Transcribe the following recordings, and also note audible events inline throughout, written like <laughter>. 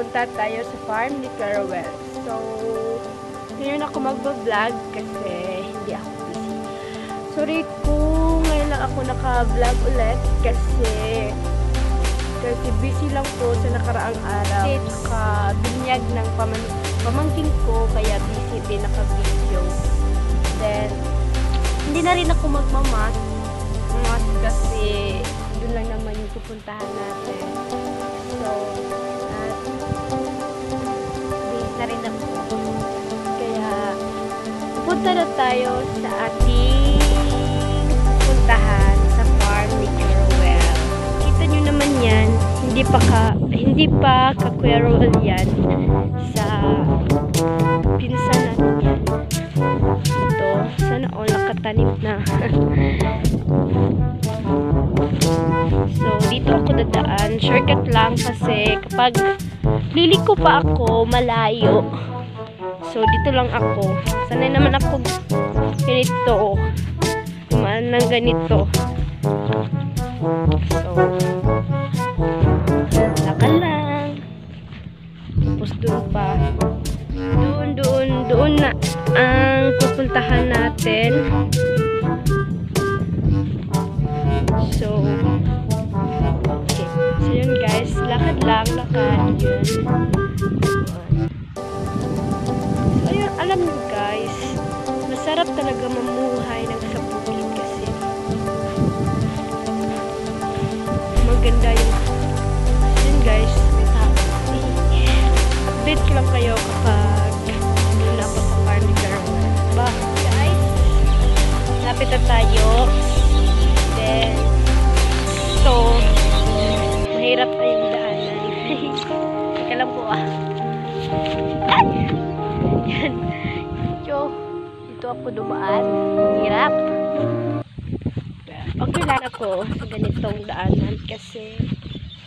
pupunta tayo sa farm ni Carawel. So, ngayon ako magbablog kasi hindi ako busy. Sorry kung ngayon lang ako naka-vlog ulit kasi kasi busy lang po sa nakaraang araw. Kasi nakabinyag ng paman pamangkin ko kaya busy din naka-video. Then, hindi na rin ako magmamas. Mas kasi yun lang naman yung pupuntahan natin. Punta na tayo sa ating puntahan sa farm ni Carowell. Kita nyo naman yan, hindi pa ka, hindi pa ka Carowell yan sa pinsan natin yan. Ito, sana all nakatanim na. <laughs> so, dito ako dadaan. Shortcut lang kasi kapag liliko pa ako, malayo. So, dito lang ako. Sanay naman ako ganito. Dumaan ng ganito. So, lakal lang. Tapos doon pa. Doon, doon, doon na ang pupuntahan natin. So, okay. So, yun guys. Lakad lang, kayo kapag muna ako sa farm ni. Ba, guys, lapit na tayo. Then, so, mahirap na yung daanan. <laughs> Teka lang po ah. Yan. So, dito ako dumaan. Hirap. Lang ako sa ganitong daanan kasi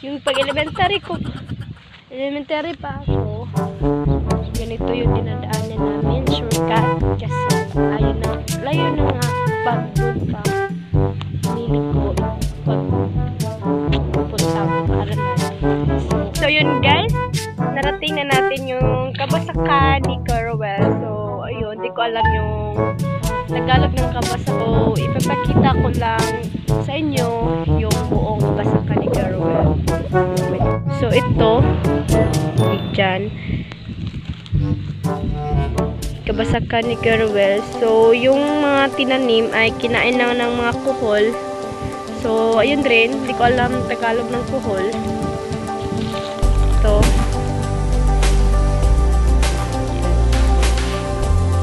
yung pag elementary ko, elementary pa ako, ganito yung dinadaanan namin, shortcut. Kasi ayun na, layo na nga pag doon pa niliko pag pupunta para natin. So, yun guys, narating na natin yung kabasakan ni Carwell. So, ayun, di ko alam yung Tagalog ng kabasa ko. Ipapakita ko lang sa inyo yung buong kabasakan ni Carwell. So, ito, dyan, kabasakan ni Carwell. So, yung mga tinanim ay kinain lang ng mga kuhol. So, ayun rin, di ko alam Tagalog ng kuhol. Ito.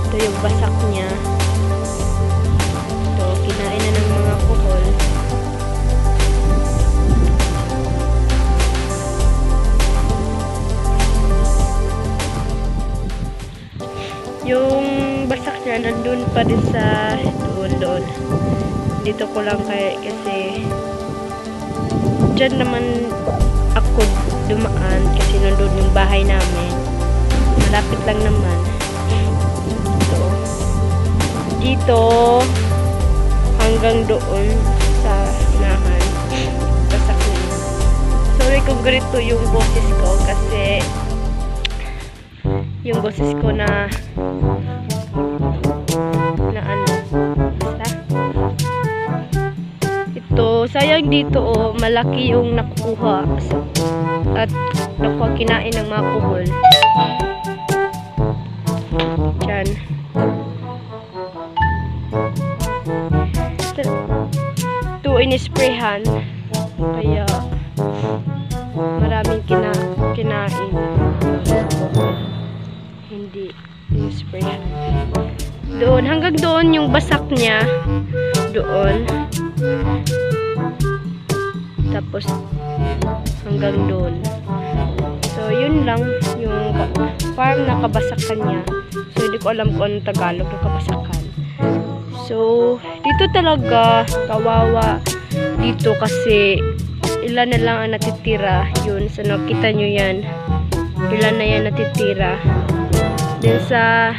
Ito yung basak niya. Ito, kinain na ng mga Yung basak niya, nandun pa din sa doon doon. Dito ko lang kaya kasi dyan naman ako dumaan kasi nandun yung bahay namin. Malapit lang naman. Ito. Dito hanggang doon sa unahan. Basak na kung ganito yung boses ko kasi yung boses ko na na ano basta. Ito sayang dito oh malaki yung nakukuha. At nakuha kinain ng mga kuhol. Dyan ito inisprayhan kaya maraming kina, kinain hindi. Inisprayhan doon. Hanggang doon yung basak niya. Doon. Tapos hanggang doon. So yun lang yung farm na kabasakan niya. So hindi ko alam kung anong Tagalog ng kabasakan. So dito talaga kawawa dito kasi ilan na lang ang natitira yun. So nakita nyo yan. Ilan na yan natitira then sa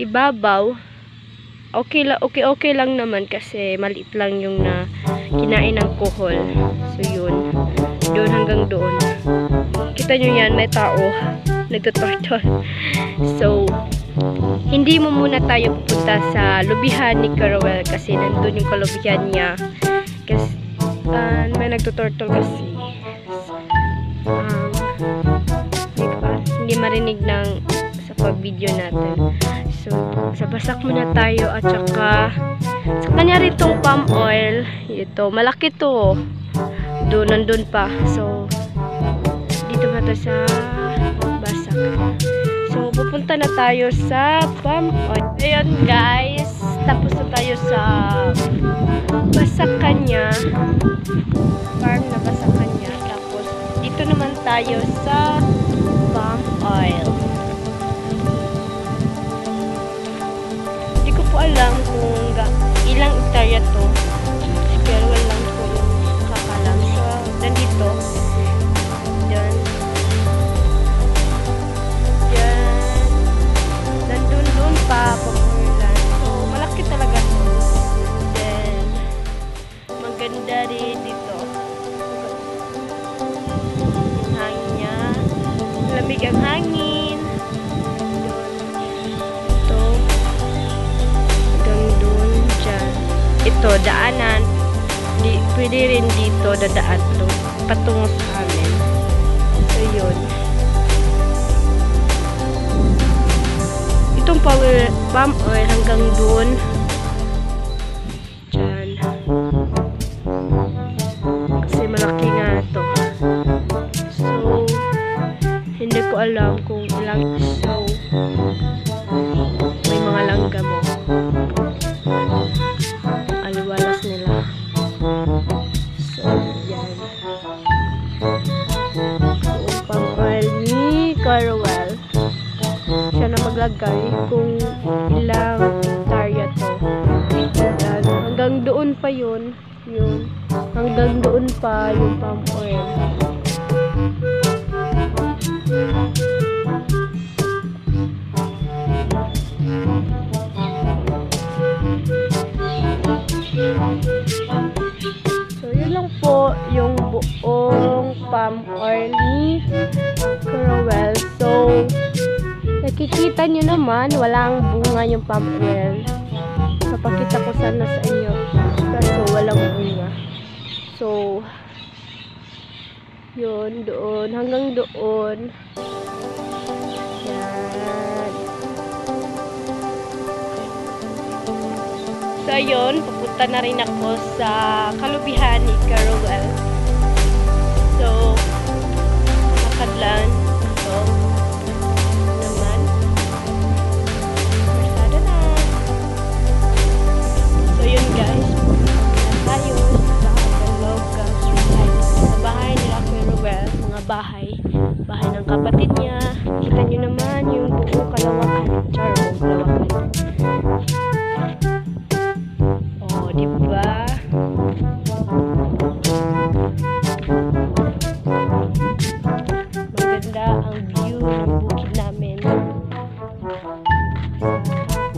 ibabaw okay la okay okay lang naman kasi maliit lang yung na kinain ng kuhol so yun doon hanggang doon Kita nyo yan, may tao. <laughs> Nagtutortol. So, hindi mo muna tayo pupunta sa lubihan ni Carol kasi nandun yung kalubihan niya. Kasi, uh, may nagtutortol kasi. Um, hindi, marinig ng pag-video natin. So, sa basak muna tayo at saka sa kanya ritong palm oil. Ito, malaki to. Doon, nandun pa. So, dito ba to sa basak. So, pupunta na tayo sa palm oil. Ayan guys, tapos na tayo sa basakan niya. Farm na basakan niya. Tapos, dito naman tayo sa palm oil. Ilang hektarya to. Pwede rin dito dadaan. Patungo sa amin. So, yun. Itong power palm oil hanggang doon. Dyan. Kasi malaki nga to. So, hindi ko alam kung Na maglagay kung ilang hektarya to. Yan. Hanggang doon pa yun. Yun. Hanggang doon pa yung palm oil. So, yun lang po yung buong palm oil ni nakikita nyo naman, walang bunga yung palm oil. Papakita ko sana sa inyo. Kaso, walang bunga. So, yun, doon. Hanggang doon. Yan. So, ayun, pupunta na rin ako sa kalubihan ni Carol. So, lakad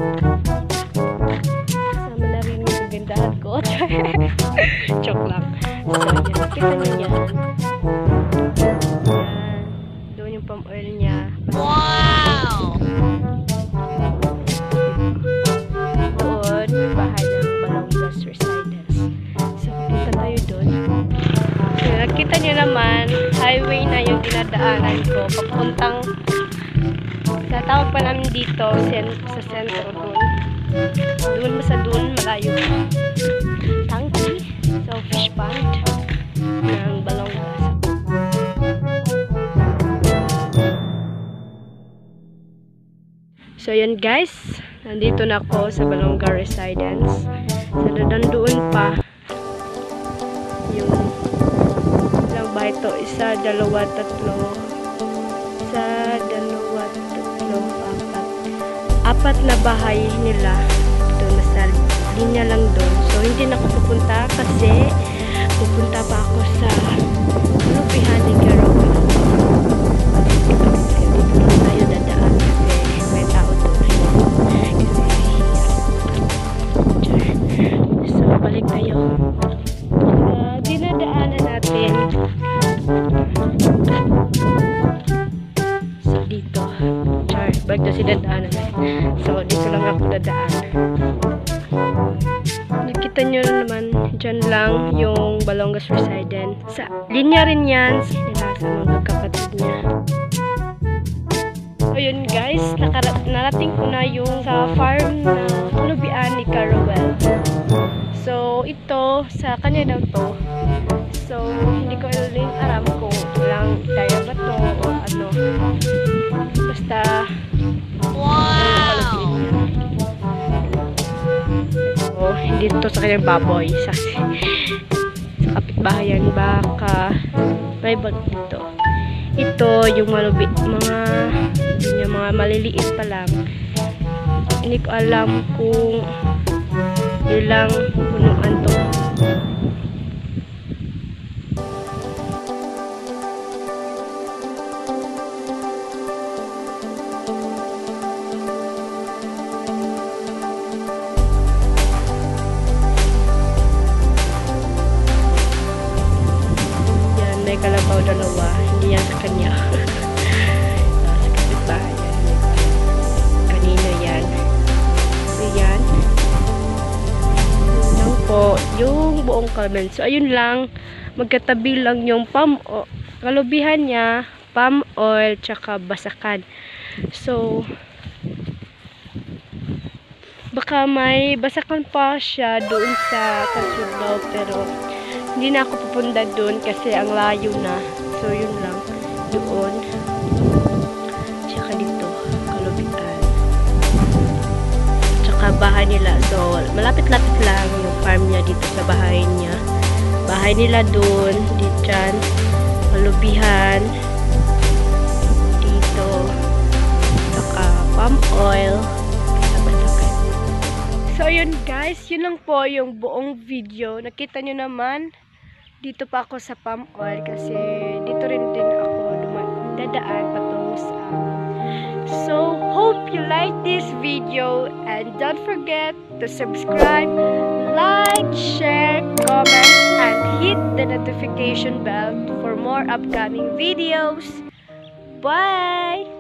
Kasama na rin yung kagandahan ko. <laughs> Joke lang. So, yan. Kita niyo yan. Yan. Doon yung palm oil niya. Wow! doon, bahay ng Balongas Residence. So, pupunta tayo doon. So, nakita nyo naman, highway na yung dinadaanan ko. Papuntang, sa tawag pa namin dito, sen, sa sentro doon. Doon sa doon, malayo. Tangki, so fish pond ng Balongas. So, yun guys. Nandito na ako sa Balonga Residence. So, doon pa yung ilang bahay to. Isa, dalawa, tatlo. Apat na bahay nila. Doon nasa linya lang doon. So, hindi na ako pupunta kasi pupunta pa ako sa Lupihan ni lang tayo dadaan Sa linya rin yan, nila sa mga kapatid niya. So yun guys, nakara- narating ko na yung sa farm na Nubian ni Carawel. So ito, sa kanya daw to. So hindi ko rin alam kung ilang kaya ba to o ano. Basta Wow! o hindi to sa kanyang baboy. <laughs> Sa, sa kapitbahayan baka may bag dito. Ito yung malubi, mga yung mga maliliit pa lang. Hindi ko alam kung ilang punuan kalabaw dalawa. Hindi yan sa kanya. <laughs> Ah, sa kapitbahay yan. Kanino yan. So, yan. Yun lang po. Yung buong kalmen. So, ayun lang. Magkatabi lang yung palm o kalubihan niya, palm oil, tsaka basakan. So, baka may basakan pa siya doon sa Kansulaw pero hindi na ako pupunta doon kasi ang layo na. So, yun lang. Doon. Tsaka dito. Kalubitan. Tsaka bahay nila. So, malapit-lapit lang yung farm niya dito sa bahay niya. Bahay nila doon. Dito dyan. Kalubihan. Dito. Tsaka palm oil. So, yun guys, yun lang po yung buong video. Nakita nyo naman, dito pa ako sa palm oil kasi dito rin din ako dadaan patungo sa. So, hope you like this video and don't forget to subscribe, like, share, comment, and hit the notification bell for more upcoming videos. Bye!